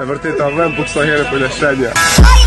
E vërtet ta vëmë për po kësa herë për po leshenja. Aja!